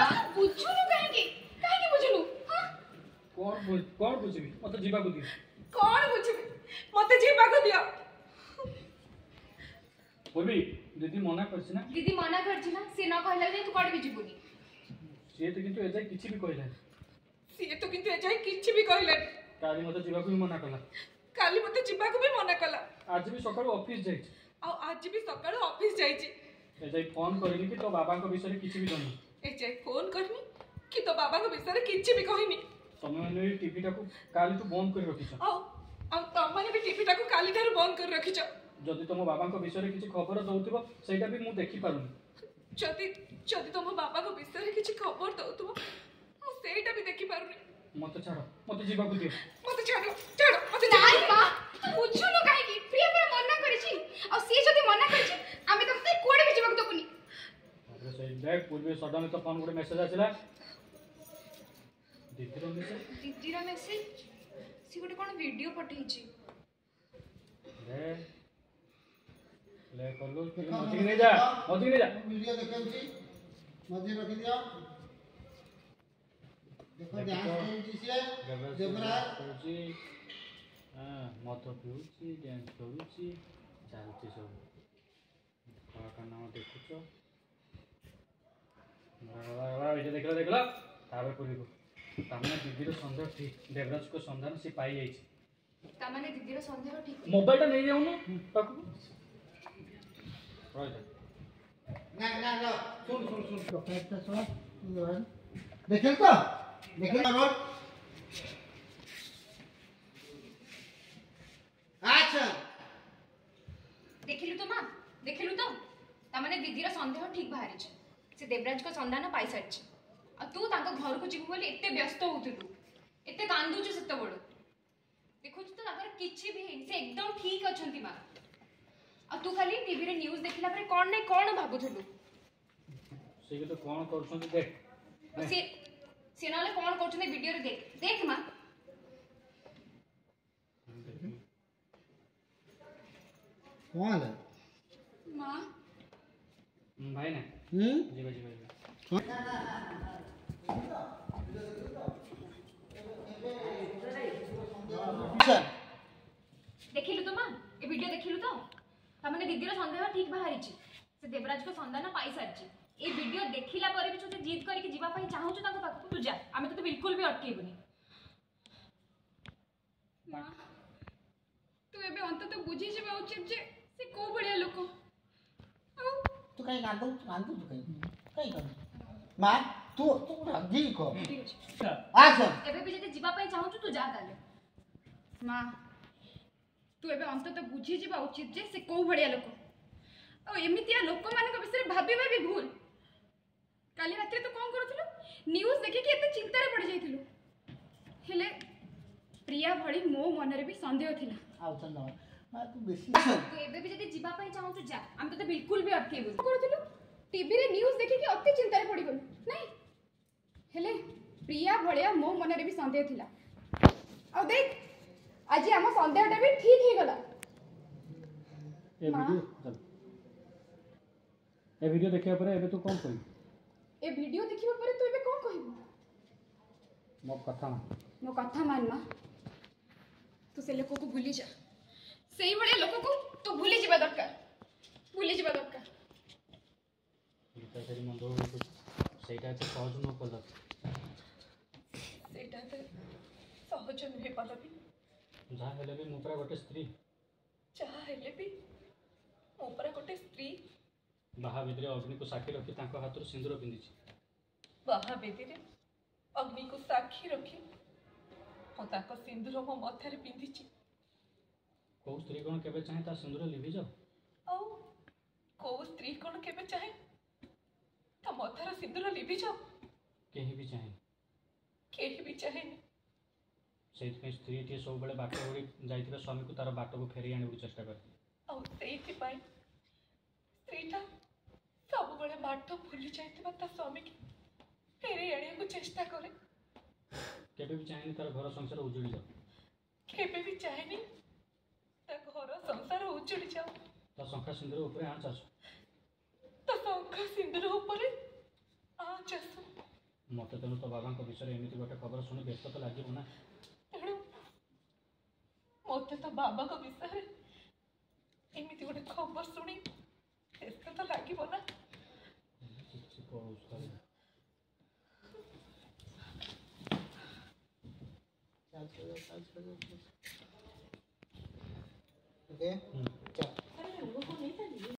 ବୁଝୁନୁ କାହିଁକି କାହିଁକି କଣ କଣ ବୁଝିବି ମତେ ଯିବାକୁ ଦିଅ କଣ ବୁଝିବି ମତେ ଯିବାକୁ ଦିଅ ବୋବି ଦିଦି ମନା କରିଛି ନା ଦିଦି ମନା କରିଛି ନା ସିଏ ନ କହିଲା ଯାଏ ତୁ କୁଆଡ଼େ ବି ଯିବୁନି ସିଏ ତ କିନ୍ତୁ ଏଯାଏ କିଛି ବି କହିଲାନି ସିଏ ତ କିନ୍ତୁ ଏଯାଏ କିଛି ବି କହିଲାନି କାଲି ମତେ ଯିବାକୁ ବି ମନା କଲା କାଲି ମତେ ଯିବାକୁ ବି ମନା କଲା ଆଜି ବି ସକାଳୁ ଅଫିସ ଯାଇଛି ଆଉ ଆଜି ବି ସକାଳୁ ଅଫିସ ଯାଇଛି ଏଯାଏ ଫୋନ କରିନି କି ତୋ ବାବାଙ୍କ ବିଷୟରେ କିଛି ବି ଜାଣିନି ଏଯାଏ ଫୋନ୍ କରିନି କି ତୋ ବାବାଙ୍କ ବିଷୟରେ କିଛି ବି କହିନି ତମେମାନେ ବି ଟିଭିଟାକୁ କାଲିଠୁ ବନ୍ଦ କରି ରଖିଛ ଆଉ ଆଉ ତମମାନେ ବି ଟିଭିଟାକୁ କାଲିଠାରୁ ବନ୍ଦ କରି ରଖିଛ ଯଦି ତମ ବାବାଙ୍କ ବିଷୟରେ କିଛି ଖବର ଦଉଥିବ ସେଇଟା ବି ମୁଁ ଦେଖିପାରୁନି ଯଦି ଯଦି ତମ ବାବାଙ୍କ ବିଷୟରେ କିଛି ଖବର ଦଉଥିବ ମୁଁ ସେଇଟା ବି ଦେଖିପାରୁନି ମତେ ଛାଡ଼ ମତେ ଯିବାକୁ ଦିଅ রাইট পূর্বে সডন তো কোন গোটে মেসেজ আসিলা দিদির মেসেজ দিদির মেসেজ সি গোটে কোন ভিডিও পঠাইছি রে লে কলু মজিক নে যা মজিক নে যা ভিডিও দেখাউছি মজিক রাখি দিও দেখো ডান্স করছি সে দেবরাজ করছি হ্যাঁ মত পিউছি ডান্স করছি ଚାଲିଛି ସବୁ କଳାକାର ନାମ ଦେଖୁଛ দেখলা দেখলা তারপরে পুরিব তামানে দিদির সন্দেহ ঠিক দেবরাজকে সন্ধান সে পাই যাইছে তামানে দিদির সন্দেহ ঠিক মোবাইলটা নিয়ে যাও না পাকু না না না শুন শুন শুন একটা শোন দেখেন তো দেখেন আবার আচ্ছা দেখিলু তো মা দেখিলু তো তার মানে দিদির সন্দেহ ঠিক বাহারিছে সে দেবরাজকে সন্ধান পাই সারিছে तू घर को जीव बोली एत व्यस्त होलु एत कांदुचु से देखु तो किसी भी से एकदम ठीक अच्छा माँ आ तू खाली टीवी रे न्यूज देखला परे कोन नै कोन भाबुथलु से तो कोन करछन देख से से नाले कोन करछन वीडियो रे देख देख मां कोन है मां भाई ना हम्म जी भाई जी भाई ଦିଦିର ସନ୍ଦେହ ଠିକ୍ ବାହାରିଛି ସେ ଦେବରାଜଙ୍କ ସନ୍ଧାନ ପାଇସାରିଛି এই ভিডিও দেখিলা পরে বি তুই জিদ করিকি যা চাহুছু তাঁর পাখু তু যা আমি তোতে বিলকুল বি অটকাইবুনি মা তু এবে অন্তত বুঝি যাওয়া উচিত যে সে কেউ ভাড়া লোক তু কাই কাঁদু কাঁদুছু কাই কাই কাঁদু মা তু তু রাজি কর আচ্ছা এবে বি যদি যা চাহুছু তু যা তাহলে মা তু এবে অন্তত বুঝিযা উচিত যে সে কেউ ভাড়িয়া লোক আমিতিয়া লোক মানুষ বিষয়ে ভাবিবা বি ভুল কালি রাতে তো কম করুলু নিউজ দেখি এত চিন্তার পড়ে যাই হলে প্রিয়া ভি মো মনে বি সন্দেহ লা এবে বি যদি যা চাহুছু যা আমি তো বিলকুল বি অটকাইবু করুলু টিভি রে নিউজ দেখি অতি চিন্তার পড়িগল নাই হলে প্রিয়া ভি মো মনে বি সন্দেহ লা আউ দেখ আজ আম সন্দেহটা বি ঠিক হয়ে গেল এ ভিডিও এ ভিডিও দেখিবা পরে এবে তু কোন কইবি এ ভিডিও দেখিবা পরে তু এবে কোন কইবি ମୋ କଥା ମାନ ମୋ କଥା ମାନ ମା ତୁ ସେ ଲୋକକୁ ଭୁଲି ଯା ସେଇଭଳିଆ ଲୋକକୁ ତୁ ଭୁଲି ଯିବା ଦରକାର ଭୁଲି ଯିବା ଦରକାର ସେଇଟା ଏତେ ସହଜ ନ ପଦବୀ ସେଇଟା ଏତେ ସହଜ ନୁହେଁ ପଦବୀ ଯାହା ହେଲେ ବି ମୁଁ ପରା ଗୋଟେ ସ୍ତ୍ରୀ ଯାହା ହେଲେ ବି ମୁଁ ପରା ଗୋଟେ ସ୍ତ୍ରୀ ମହାବେଦୀରେ ଅଗ୍ନିକୁ ସାକ୍ଷୀ ରଖି ତାଙ୍କ ହାତରୁ ସିନ୍ଦୁର ପିନ୍ଧିଛି ମହାବେଦୀରେ ଅଗ୍ନିକୁ ସାକ୍ଷୀ ରଖି ମୁଁ ତାଙ୍କ ସିନ୍ଦୁର ମୋ ମଥାରେ ପିନ୍ଧିଛି କୋଉ ସ୍ତ୍ରୀ କ'ଣ କେବେ ଚାହେଁ ତା ସିନ୍ଦୁର ଲିଭିଯାଉ ଆଉ କୋଉ ସ୍ତ୍ରୀ କ'ଣ କେବେ ଚାହେଁ ତା ମଥାର ସିନ୍ଦୁର ଲିଭିଯାଉ କେହି ବି ଚାହେଁ କେହି ବି ଚାହେଁନି ସେଇଥିପାଇଁ ସ୍ତ୍ରୀଟିଏ ସବୁବେଳେ ବାଟ ଭଳି ଯାଇଥିବା ସ୍ୱାମୀକୁ ତାର ବାଟକୁ ଫେରାଇ ଆଣିବାକୁ ଚେଷ୍ଟା କରେ ଆଉ ସେଇଥିପାଇଁ ସ୍ତ୍ରୀଟା ସବୁବେଳେ ବାଟ ଭୁଲି ଯାଇଥିବା ତା ସ୍ୱାମୀକୁ ଫେରାଇ ଆଣିବାକୁ ଚେଷ୍ଟା କରେ କେବେ ବି ଚାହେଁନି ତାର ଘର ସଂସାର ଉଜୁଳି ଯାଉ କେବେ ବି ଚାହେଁନି ତା ଘର ସଂସାର ଉଜୁଳି ଯାଉ ତା ଶଙ୍ଖା ସିନ୍ଦୁର ଉପରେ ଆଁ ଚାଷ ତା ଶଙ୍ଖା ସିନ୍ଦୁର ଉପରେ ଆଁ ଚାଷ ମୋତେ ତେଣୁ ତୋ ବାବାଙ୍କ ବିଷୟରେ ଏମିତି ଗୋଟେ ଖବର ଶୁଣି ବ୍ୟସ୍ତ ତ ଲାଗିବ ନା ମୋତେ ତ ବାବାଙ୍କ ବିଷୟରେ ଏମିତି ଗୋଟେ ଖବର ଶୁଣି ବ୍ୟସ୍ତ ତ ଲାଗିବ ନା ओके okay? hmm.